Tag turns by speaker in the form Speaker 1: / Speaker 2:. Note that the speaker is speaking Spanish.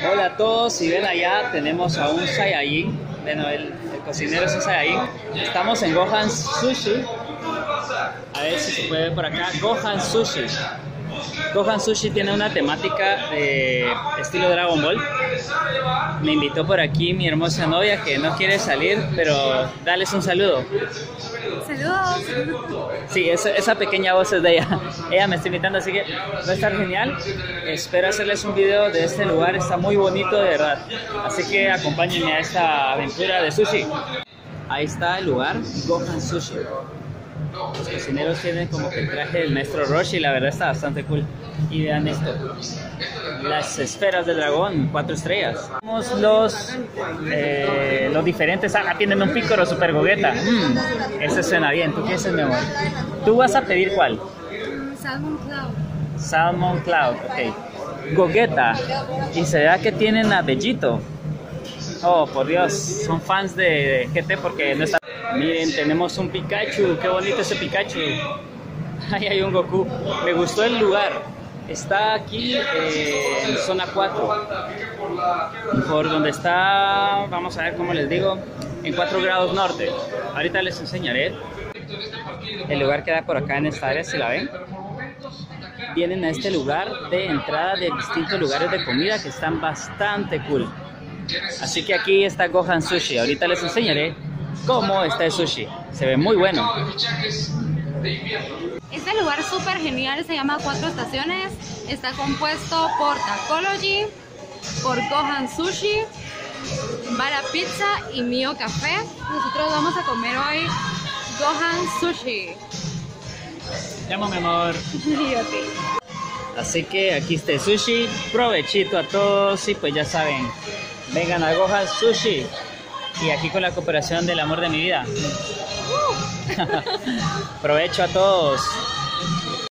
Speaker 1: Hola a todos, y ven allá tenemos a un Saiyajin, bueno, el, el cocinero es un Saiyajin. Estamos en Gohan Sushi. A ver si se puede ver por acá. Gohan Sushi. Gohan Sushi tiene una temática de estilo Dragon Ball. Me invitó por aquí mi hermosa novia que no quiere salir, pero dales un saludo.
Speaker 2: Saludos.
Speaker 1: Sí, esa, esa pequeña voz es de ella. Ella me está invitando, así que va a estar genial. Espero hacerles un video de este lugar, está muy bonito de verdad. Así que acompáñenme a esta aventura de sushi. Ahí está el lugar, Gohan Sushi. Los cocineros tienen como que el traje del maestro Roshi, la verdad está bastante cool. Y vean esto, las esferas del dragón, cuatro estrellas. Tenemos los, eh, los diferentes, ah, tienen un pícoro super gogueta. Mm, ese suena bien, ¿tú qué es mi amor? ¿Tú vas a pedir cuál?
Speaker 2: Salmon Cloud.
Speaker 1: Salmon Cloud, ok. Gogueta. Y se vea que tienen a Bellito. Oh, por Dios, son fans de GT porque no está. Miren, tenemos un Pikachu, qué bonito ese Pikachu. Ahí hay un Goku. Me gustó el lugar. Está aquí eh, en zona 4. Por donde está, vamos a ver cómo les digo, en 4 grados norte. Ahorita les enseñaré. El lugar queda por acá en esta área, si la ven. Vienen a este lugar de entrada de distintos lugares de comida que están bastante cool. Así que aquí está Gohan Sushi. Ahorita les enseñaré cómo está el sushi. Se ve muy bueno.
Speaker 2: Este lugar súper genial se llama Cuatro Estaciones. Está compuesto por Tacology, por Gohan Sushi, Bara Pizza y Mio Café. Nosotros vamos a comer hoy Gohan Sushi.
Speaker 1: Llamo mi amor. Así que aquí está el sushi. Provechito a todos y pues ya saben, vengan a Gohan Sushi. Y aquí con la cooperación del amor de mi vida. Provecho a todos.